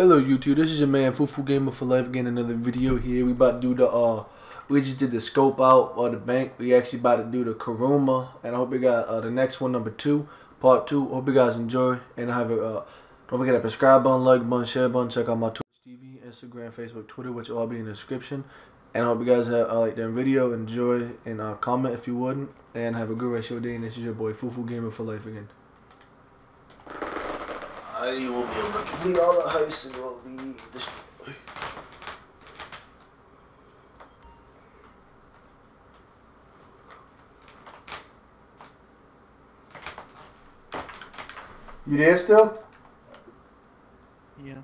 Hello YouTube, this is your man Fufu Gamer for Life again another video here. We about to do the uh we just did the scope out of the bank. We actually about to do the Kuruma and I hope you got uh, the next one number two, part two. Hope you guys enjoy and I have a uh, don't forget to subscribe button, like button, share button, check out my Twitch TV, Instagram, Facebook, Twitter, which will all be in the description. And I hope you guys have uh, like the video, enjoy, and uh, comment if you wouldn't. And have a good rest of your day. And this is your boy Fufu Gamer for Life again. I will be able to complete all the heists and will be destroyed. You there still? Yeah.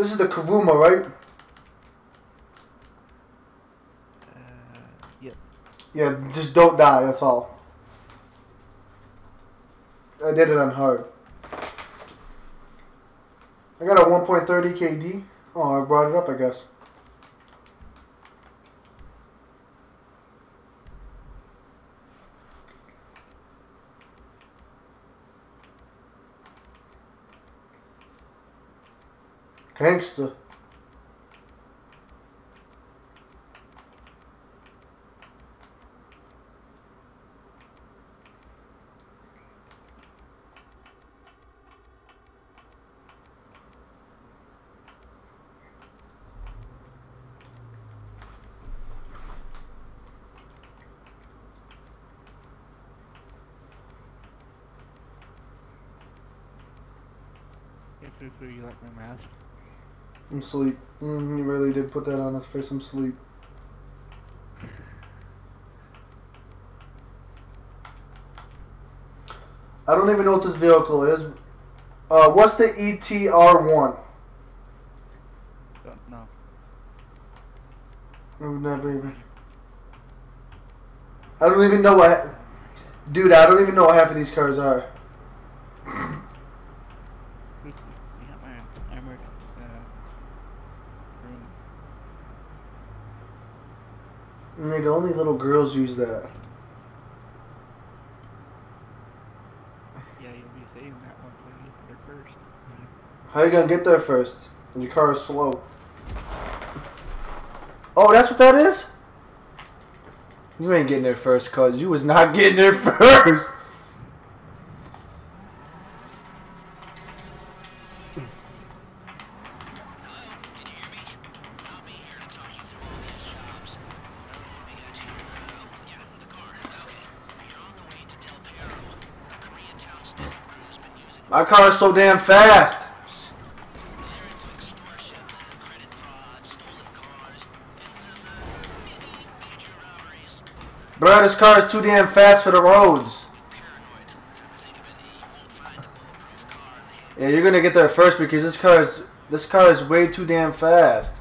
This is the Kuruma, right? Uh, yep. Yeah, just don't die, that's all. I did it on hard. I got a 1.30 KD. Oh, I brought it up, I guess. Gangster. Fufu, you like my mask? I'm asleep. Mm, he really did put that on his face. I'm sleep. I don't even know what this vehicle is. Uh, what's the ETR1? Don't know. I've never even. I don't even know what. Dude, I don't even know what half of these cars are. Fufu, you got my armored, uh, room. Nigga, only little girls use that. Yeah, you'll be saving that once they get there first. How you gonna get there first? And your car is slow. Oh, that's what that is? You ain't getting there first, cuz you was not getting there first. My car is so damn fast. Bro, this car is too damn fast for the roads. Yeah, you're gonna get there first because this car is this car is way too damn fast.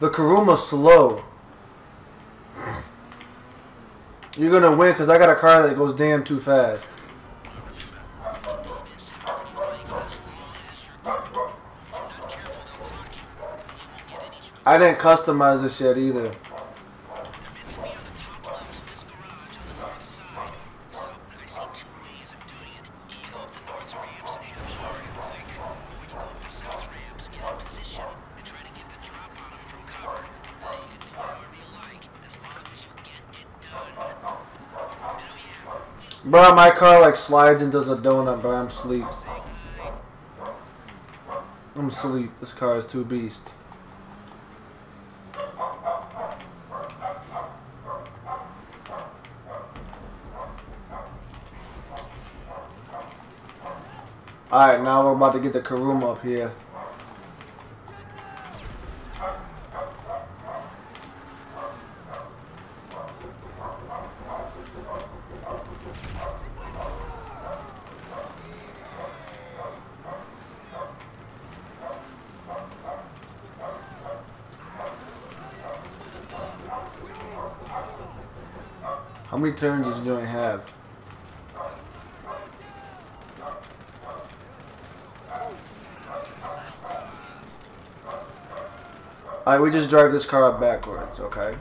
The Kuruma's slow. You're gonna win because I got a car that goes damn too fast. I didn't customize this yet either. Bro, my car like slides and does a donut, bro. I'm asleep. I'm asleep. This car is too beast. Alright, now we're about to get the Kuruma up here. How many turns does joint have? Alright, we just drive this car up backwards, okay?